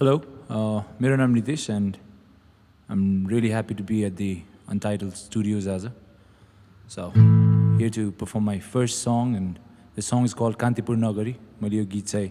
Hello, uh, मेरो नाम Nitesh and I'm really happy to be at the Untitled Studios as a. So, here to perform my first song and the song is called Kantipur Nagari. मैले यो गीत चाहिँ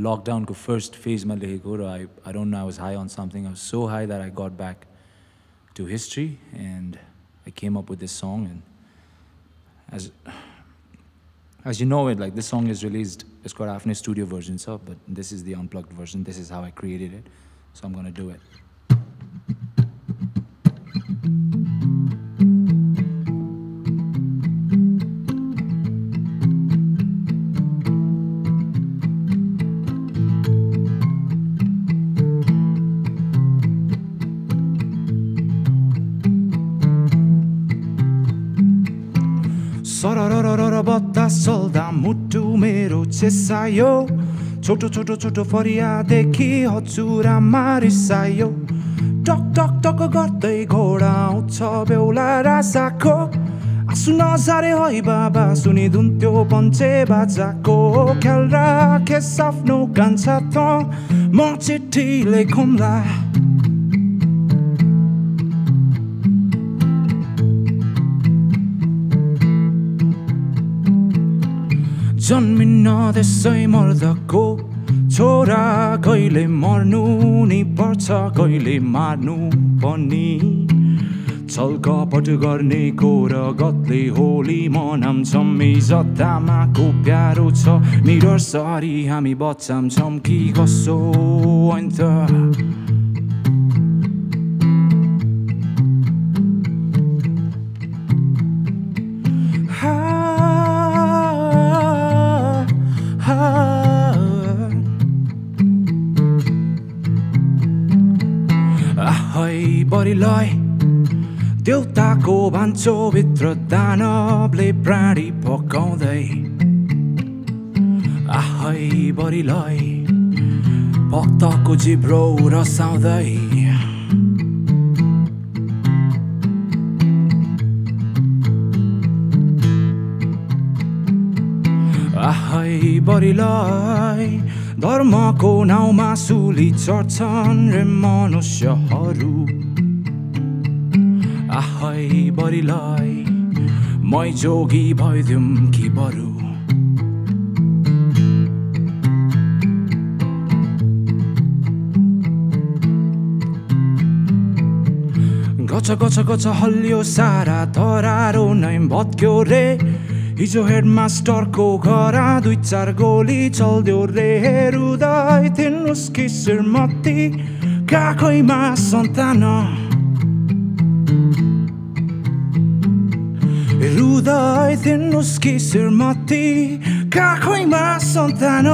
लकडाउनको first फेजमा लेखेको र I I don't know I was high on something I was so high that I got back to history and I came up with this song and as As you know it, like this song is released, it's got studio version, so but this is the unplugged version. This is how I created it. So I'm gonna do it. सरर बतास चल्दा मुटु मेरो चेसायो छोटो छोटो छोटो फरियादेखि हजुरा मारिसायो टक टक टक गर्दै घोडा आउँछ बेहुला रासाको आँसु नजारे है बाबा सुनिदुन्थ्यो पञ्चे बाजाको ख्याल राखेस आफ्नो कान्छा त म चिठी लेखौँला जन्मिन्न त्यसै मर्दको छोरा कहिले मर्नु नि पर्छ कहिले मार्नु पनि छलकपट गर्नेको र गतले होली मनाउँछौँ इज्जतामाको प्यारो छ निरसरी हामी बचाउँछौँ कि कसो अन्त आहै बढीलाई देउताको भान्चोभित्र दानवले प्राणी पकाउँदै आहै बढीलाई भक्तको जिब्रो रसाउँदै आहै बढीलाई धर्मको नाउँमा सुली चढ्छन् रे मनुष्यहरू। आहै बढीलाई मै जोगी भइदिउँ कि बरु। गछ गछ गछ हल्लियो सारा धरारो नै भत्क्यो रे। हिजो हेड मास्टरको घरा दुई चार गोली चल्दियो रे हृदय थिन्नुहोस् कि श्रीमती काखैमा सन्तान हृदय थिन्नुहोस् कि श्रीमती काखैमा सन्तान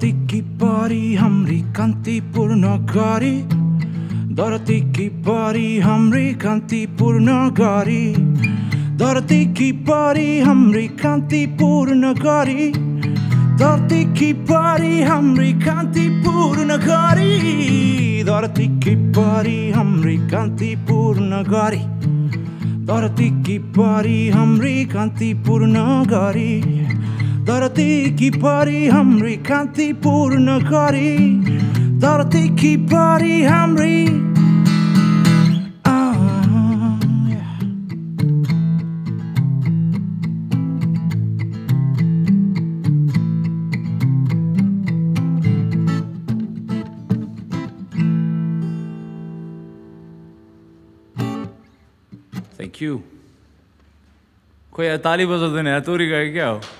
धरती की परी हाम्री कान्तिपूर्ण गरी। धरती की परी हाम्री कान्तिपूर्ण गरी। धरती की परी हाम्री कान्तिपूर्ण गरी। धरती की परी हाम्री कान्तिपूर्ण गरी। धरती की परी हाम्री कान्तिपूर्ण गरी। धरती की परी हाम्री कान्तिपूर्ण गरी। धरती की परी हाम्री कान्तिपूर्ण गरी धरती की परी हाम्री. Thank you. यार ताली बजाउँदैन यार तोरी गयो क्या हो